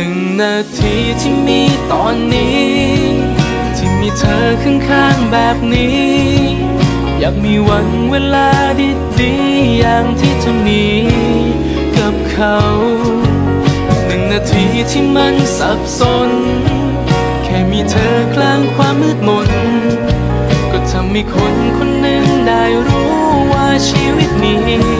หนึ่งนาทีที่มีตอนนี้ ที่มีเธอข้างๆแบบนี้ อยากมีวันเวลาดีๆอย่างที่เธอมีกับเขาหนึ่งนาทีที่มันสับสน แค่มีเธอกลางความมืดมน ก็ทำให้คนคนหนึ่งได้รู้ว่าชีวิตนี้